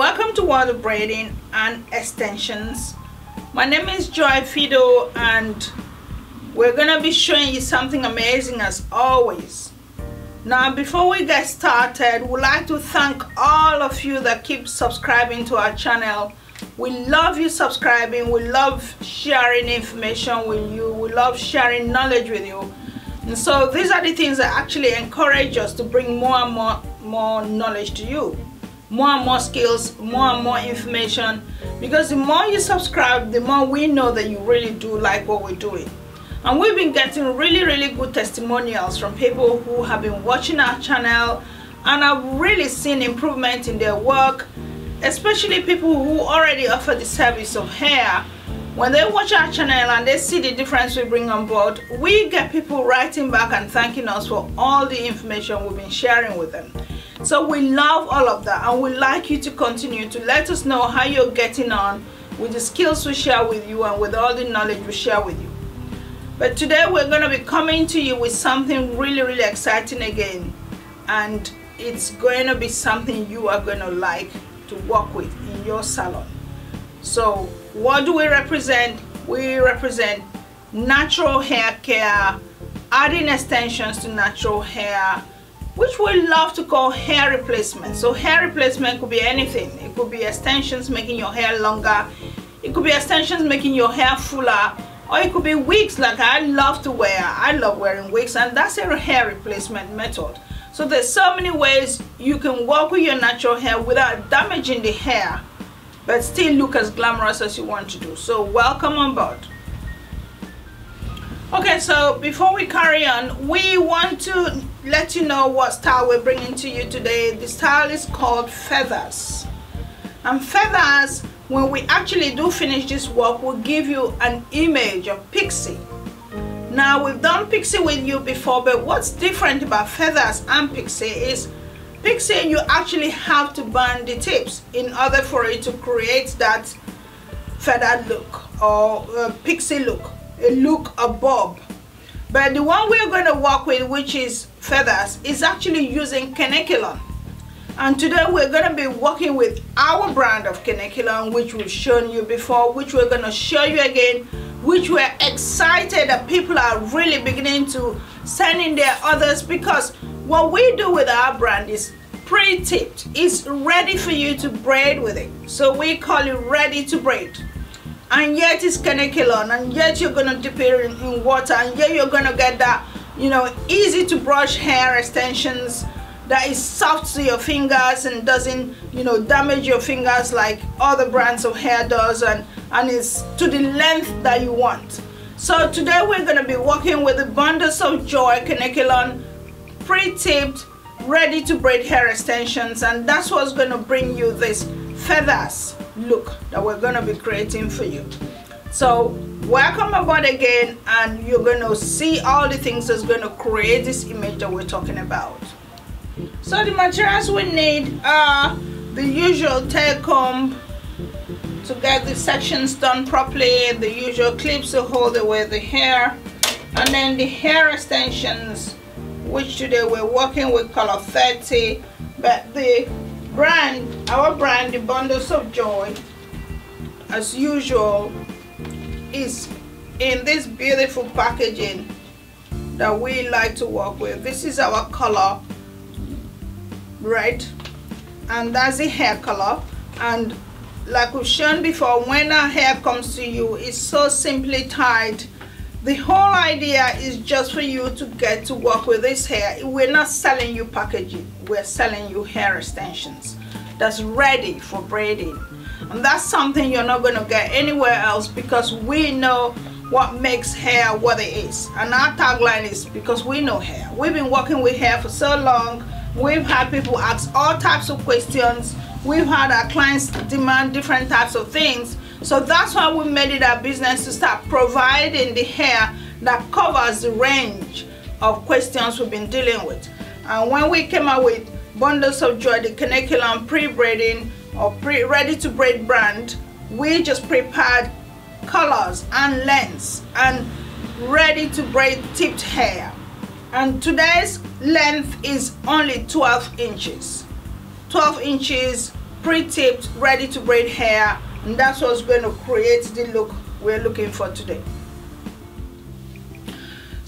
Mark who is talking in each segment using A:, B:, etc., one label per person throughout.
A: Welcome to World of Braiding and Extensions. My name is Joy Phido and we're gonna be showing you something amazing as always. Now before we get started, we'd like to thank all of you that keep subscribing to our channel. We love you subscribing, we love sharing information with you, we love sharing knowledge with you. And so these are the things that actually encourage us to bring more and more, more knowledge to you more and more skills, more and more information. Because the more you subscribe, the more we know that you really do like what we're doing. And we've been getting really, really good testimonials from people who have been watching our channel and have really seen improvement in their work, especially people who already offer the service of hair. When they watch our channel and they see the difference we bring on board, we get people writing back and thanking us for all the information we've been sharing with them. So we love all of that and we like you to continue to let us know how you're getting on with the skills we share with you and with all the knowledge we share with you. But today we're going to be coming to you with something really, really exciting again. And it's going to be something you are going to like to work with in your salon. So what do we represent? We represent natural hair care, adding extensions to natural hair, which we love to call hair replacement. So hair replacement could be anything. It could be extensions making your hair longer. It could be extensions making your hair fuller. Or it could be wigs like I love to wear. I love wearing wigs and that's a hair replacement method. So there's so many ways you can work with your natural hair without damaging the hair but still look as glamorous as you want to do. So welcome on board. Okay, so before we carry on, we want to let you know what style we're bringing to you today. The style is called feathers. And feathers, when we actually do finish this work, will give you an image of pixie. Now, we've done pixie with you before, but what's different about feathers and pixie is pixie, you actually have to burn the tips in order for it to create that feathered look or uh, pixie look look above but the one we're going to work with which is feathers is actually using Kanekalon and today we're going to be working with our brand of Kanekalon which we've shown you before which we're going to show you again which we're excited that people are really beginning to send in their orders because what we do with our brand is pre-tipped it's ready for you to braid with it. So we call it ready to braid and yet it's Kanekalon and yet you're gonna dip it in, in water. And yet you're gonna get that you know easy to brush hair extensions that is soft to your fingers and doesn't you know damage your fingers like other brands of hair does and and it's to the length that you want. So today we're going to be working with the bundles of joy Kanekalon pre-tipped ready to braid hair extensions. And that's what's going to bring you this feathers look that we're going to be creating for you. So welcome aboard again and you're going to see all the things that's going to create this image that we're talking about. So the materials we need are the usual tail comb to get the sections done properly the usual clips to hold away the hair and then the hair extensions which today we're working with color 30 but the brand our brand the bundles of joy as usual is in this beautiful packaging that we like to work with. This is our color red and that's the hair color. And like we've shown before when our hair comes to you it's so simply tied the whole idea is just for you to get to work with this hair. We're not selling you packaging. We're selling you hair extensions that's ready for braiding. And that's something you're not going to get anywhere else because we know what makes hair what it is. And our tagline is because we know hair. We've been working with hair for so long. We've had people ask all types of questions. We've had our clients demand different types of things so that's why we made it our business to start providing the hair that covers the range of questions we've been dealing with. And when we came out with Bundles of Joy, the Kanekalon pre-braiding or pre-ready to braid brand, we just prepared colors and lengths and ready to braid tipped hair. And today's length is only 12 inches. 12 inches pre-tipped ready to braid hair and that's what's going to create the look we're looking for today.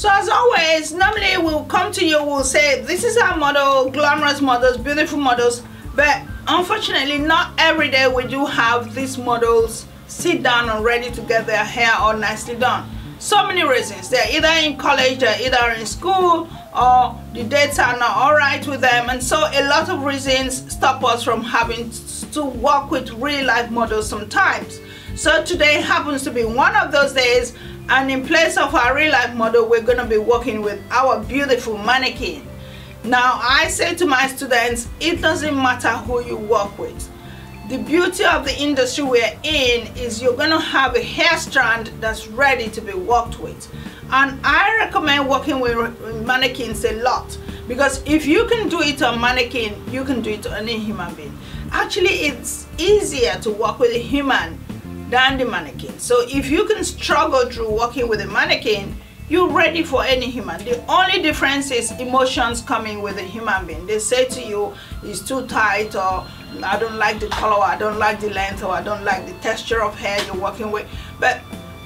A: So as always normally we'll come to you we'll say this is our model glamorous models beautiful models but unfortunately not every day we do have these models sit down and ready to get their hair all nicely done. So many reasons. They're either in college they're either in school or the dates are not all right with them and so a lot of reasons stop us from having to work with real life models sometimes. So today happens to be one of those days and in place of our real life model we're going to be working with our beautiful mannequin. Now I say to my students it doesn't matter who you work with. The beauty of the industry we're in is you're going to have a hair strand that's ready to be worked with. And I recommend working with mannequins a lot because if you can do it on mannequin you can do it on any human being actually it's easier to work with a human than the mannequin. So if you can struggle through working with a mannequin, you're ready for any human. The only difference is emotions coming with a human being. They say to you, it's too tight or I don't like the color, or I don't like the length or I don't like the texture of hair you're working with. But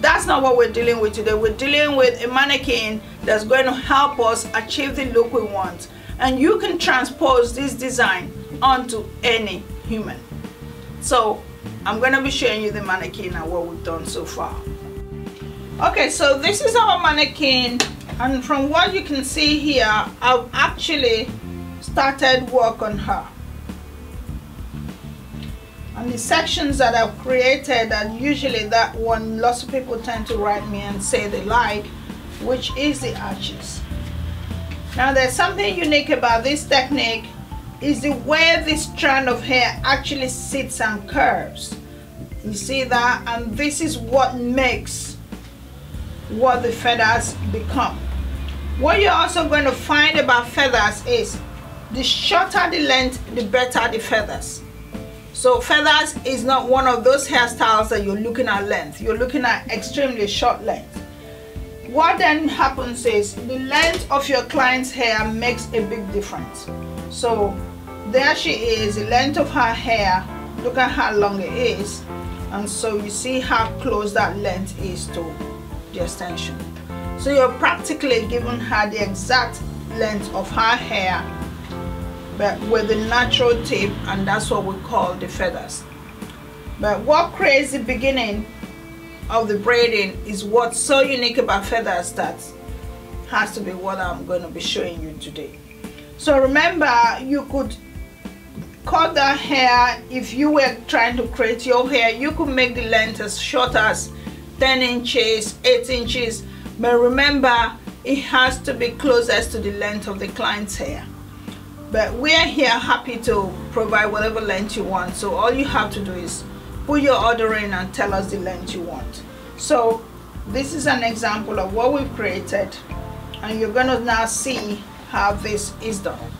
A: that's not what we're dealing with today. We're dealing with a mannequin that's going to help us achieve the look we want. And you can transpose this design onto any human. So I'm going to be showing you the mannequin and what we've done so far. Okay, so this is our mannequin and from what you can see here, I've actually started work on her. And the sections that I've created and usually that one lots of people tend to write me and say they like, which is the arches. Now there's something unique about this technique is the way this strand of hair actually sits and curves. You see that? And this is what makes what the feathers become. What you're also going to find about feathers is the shorter the length, the better the feathers. So feathers is not one of those hairstyles that you're looking at length. You're looking at extremely short length. What then happens is the length of your client's hair makes a big difference. So there she is the length of her hair. Look at how long it is. And so you see how close that length is to the extension. So you're practically giving her the exact length of her hair but with the natural tip and that's what we call the feathers. But what creates the beginning of the braiding is what's so unique about feathers that has to be what I'm going to be showing you today. So remember you could cut that hair. If you were trying to create your hair you could make the length as short as 10 inches 8 inches. But remember it has to be closest to the length of the client's hair. But we're here happy to provide whatever length you want. So all you have to do is put your order in and tell us the length you want. So this is an example of what we've created. And you're gonna now see how this is done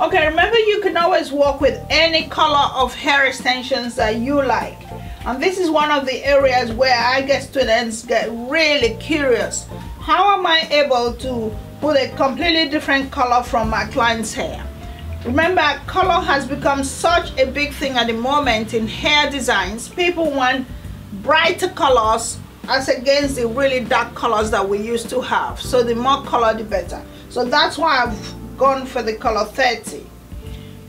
A: Okay, remember you can always work with any color of hair extensions that you like. And this is one of the areas where I get students get really curious. How am I able to put a completely different color from my client's hair? Remember, color has become such a big thing at the moment in hair designs. People want brighter colors as against the really dark colors that we used to have. So the more color, the better. So that's why I've gone for the color 30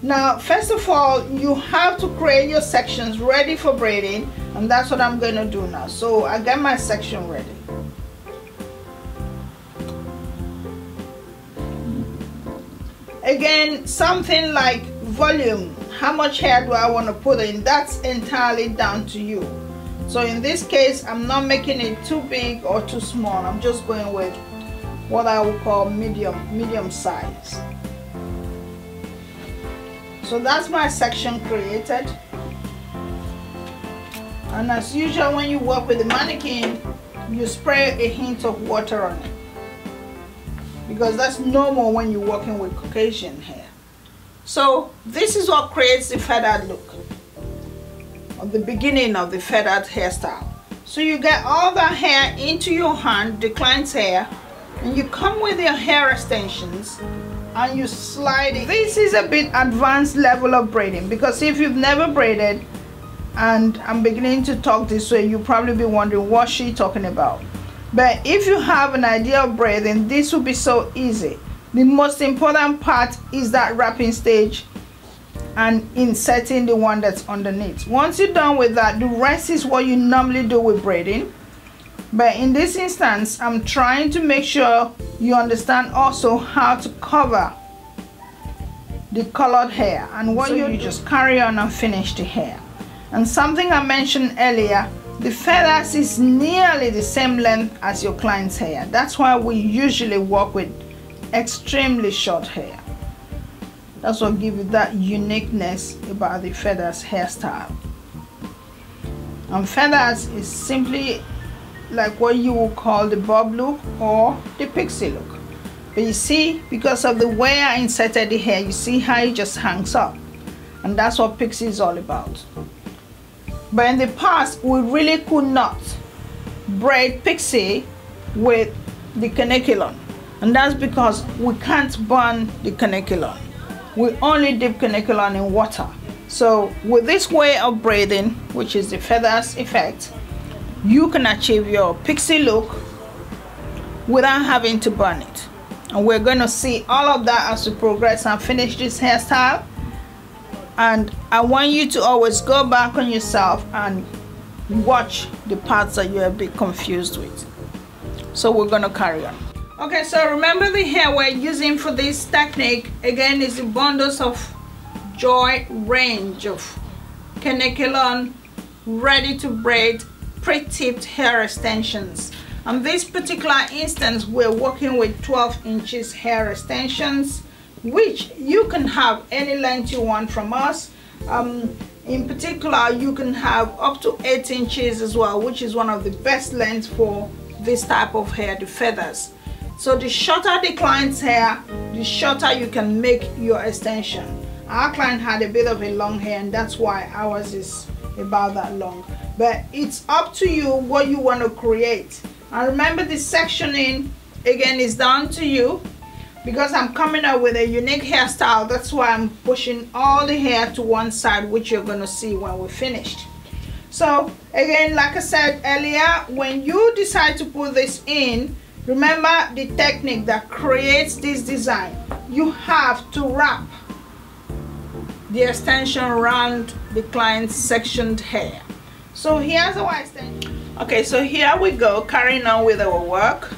A: now first of all you have to create your sections ready for braiding and that's what I'm going to do now. So I got my section ready. Again something like volume. How much hair do I want to put in? That's entirely down to you. So in this case I'm not making it too big or too small. I'm just going with what I would call medium medium size. So that's my section created. And as usual when you work with the mannequin you spray a hint of water on it. Because that's normal when you're working with Caucasian hair. So this is what creates the feathered look. Of the beginning of the feathered hairstyle. So you get all that hair into your hand the client's hair and you come with your hair extensions and you slide it. This is a bit advanced level of braiding because if you've never braided and I'm beginning to talk this way you'll probably be wondering what she talking about? But if you have an idea of braiding this will be so easy. The most important part is that wrapping stage and inserting the one that's underneath. Once you're done with that the rest is what you normally do with braiding but in this instance I'm trying to make sure you understand also how to cover the colored hair and what so you, you just carry on and finish the hair. And something I mentioned earlier the feathers is nearly the same length as your client's hair. That's why we usually work with extremely short hair. That's what gives you that uniqueness about the feathers hairstyle. And feathers is simply like what you would call the bob look or the pixie look. But you see because of the way I inserted the hair you see how it just hangs up. And that's what pixie is all about. But in the past we really could not braid pixie with the Kanekalon and that's because we can't burn the Kanekalon we only dip Kanekalon in water. So with this way of braiding which is the feathers effect you can achieve your pixie look without having to burn it. And we're going to see all of that as we progress and finish this hairstyle. And I want you to always go back on yourself and watch the parts that you're a bit confused with. So we're going to carry on. Okay so remember the hair we're using for this technique? Again is the bundles of joy range of Kanekalon ready to braid pre-tipped hair extensions. On this particular instance, we're working with 12 inches hair extensions, which you can have any length you want from us. Um, in particular, you can have up to 8 inches as well, which is one of the best lengths for this type of hair, the feathers. So the shorter the client's hair, the shorter you can make your extension. Our client had a bit of a long hair and that's why ours is about that long but it's up to you what you want to create. And remember the sectioning again is down to you because I'm coming up with a unique hairstyle. That's why I'm pushing all the hair to one side which you're going to see when we're finished. So again like I said earlier when you decide to put this in remember the technique that creates this design. You have to wrap the extension around the client's sectioned hair so here's our extension okay so here we go carrying on with our work.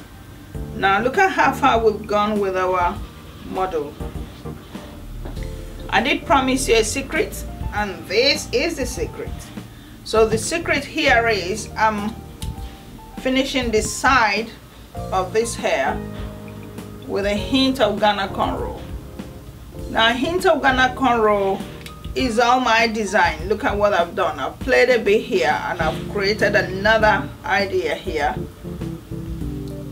A: Now look at how far we've gone with our model. I did promise you a secret and this is the secret. So the secret here is I'm finishing the side of this hair with a hint of Ghana cornrow now a hint of Ghana cornrow is all my design. Look at what I've done. I've played a bit here and I've created another idea here.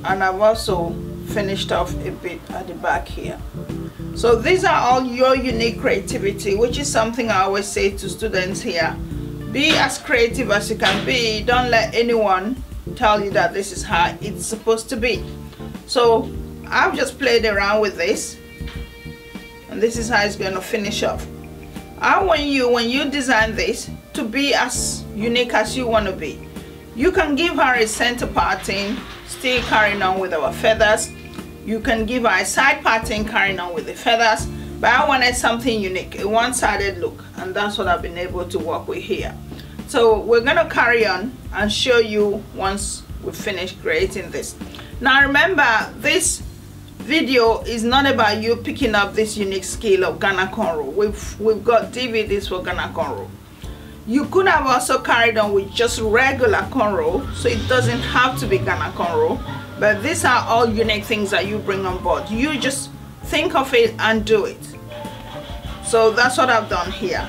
A: And I've also finished off a bit at the back here. So these are all your unique creativity which is something I always say to students here. Be as creative as you can be. Don't let anyone tell you that this is how it's supposed to be. So I've just played around with this and this is how it's going to finish off I want you, when you design this, to be as unique as you want to be. You can give her a center parting, still carrying on with our feathers. You can give her a side parting, carrying on with the feathers. But I wanted something unique, a one-sided look. And that's what I've been able to work with here. So we're going to carry on and show you once we finish creating this. Now remember, this video is not about you picking up this unique skill of Ghana cornrow. We've, we've got DVDs for Ghana cornrow. You could have also carried on with just regular cornrow, so it doesn't have to be Ghana cornrow. But these are all unique things that you bring on board. You just think of it and do it. So that's what I've done here.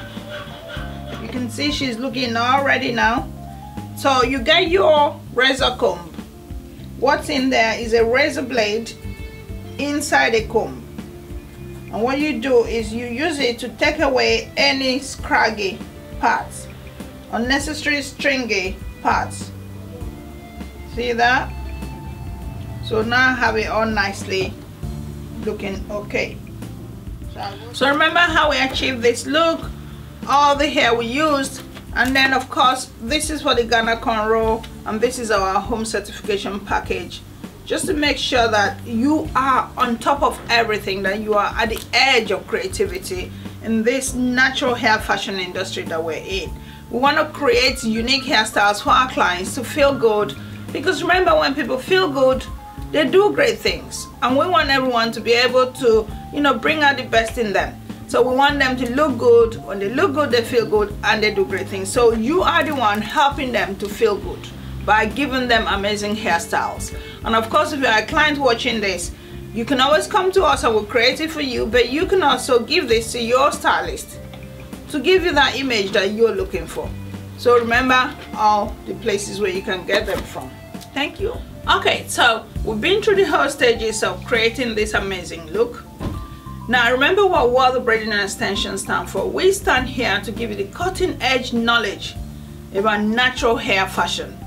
A: You can see she's looking all ready now. So you get your razor comb. What's in there is a razor blade inside a comb. And what you do is you use it to take away any scraggy parts unnecessary stringy parts. See that? So now I have it all nicely looking okay. So remember how we achieved this? Look, all the hair we used, and then of course this is for the Ghana cornrow and this is our home certification package just to make sure that you are on top of everything that you are at the edge of creativity in this natural hair fashion industry that we're in. We want to create unique hairstyles for our clients to feel good. Because remember when people feel good they do great things. And we want everyone to be able to you know bring out the best in them. So we want them to look good. When they look good they feel good and they do great things. So you are the one helping them to feel good by giving them amazing hairstyles. And of course if you're a client watching this you can always come to us and we'll create it for you but you can also give this to your stylist to give you that image that you're looking for. So remember all the places where you can get them from. Thank you. Okay so we've been through the whole stages of creating this amazing look. Now remember what World Braiding and Extension stand for. We stand here to give you the cutting edge knowledge about natural hair fashion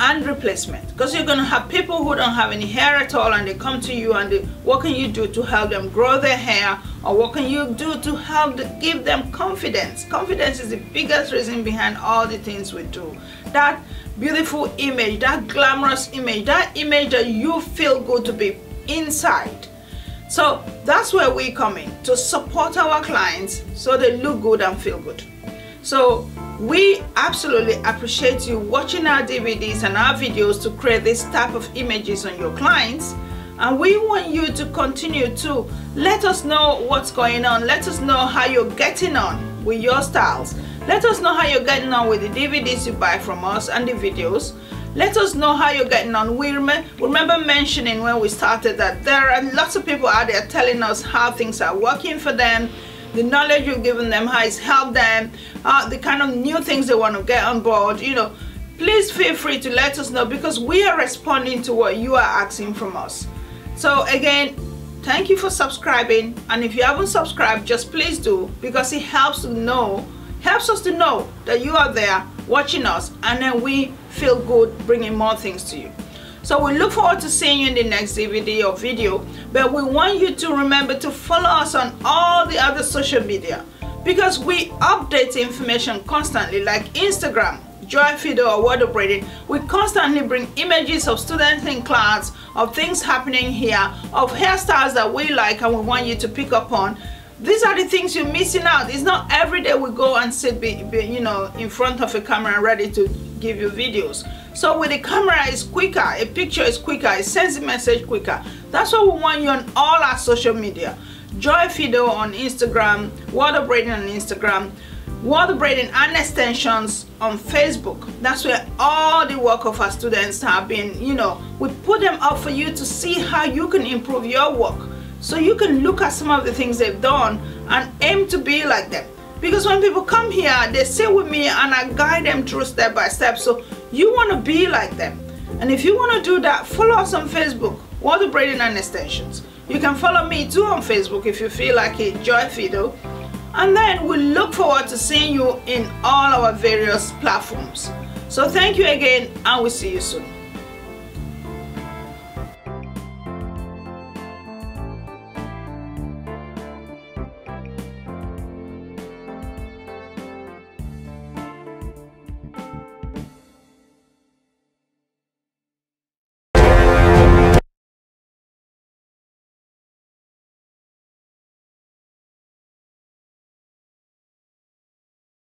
A: and replacement. Because you're going to have people who don't have any hair at all and they come to you and they, what can you do to help them grow their hair? Or what can you do to help to give them confidence? Confidence is the biggest reason behind all the things we do. That beautiful image that glamorous image that image that you feel good to be inside. So that's where we come in to support our clients so they look good and feel good. So we absolutely appreciate you watching our DVDs and our videos to create this type of images on your clients. And we want you to continue to let us know what's going on. Let us know how you're getting on with your styles. Let us know how you're getting on with the DVDs you buy from us and the videos. Let us know how you're getting on. We remember mentioning when we started that there are lots of people out there telling us how things are working for them the knowledge you've given them has helped them, uh, the kind of new things they want to get on board, you know, please feel free to let us know because we are responding to what you are asking from us. So again, thank you for subscribing and if you haven't subscribed, just please do because it helps to know, helps us to know that you are there watching us and then we feel good bringing more things to you. So we look forward to seeing you in the next DVD or video. But we want you to remember to follow us on all the other social media because we update information constantly like Instagram, Joy Phido or World Braiding. We constantly bring images of students in class, of things happening here, of hairstyles that we like and we want you to pick up on these are the things you're missing out it's not every day we go and sit be, be, you know in front of a camera ready to give you videos. So with the camera is quicker a picture is quicker it sends a message quicker. That's what we want you on all our social media. Joy Phido on instagram World of Braiding on instagram World of Braiding and extensions on facebook. That's where all the work of our students have been you know. We put them up for you to see how you can improve your work. So you can look at some of the things they've done and aim to be like them because when people come here they sit with me and I guide them through step by step. So you want to be like them. And if you want to do that follow us on Facebook World of Braiding and Extensions. You can follow me too on Facebook if you feel like it Joy Phido. And then we look forward to seeing you in all our various platforms. So thank you again and we'll see you soon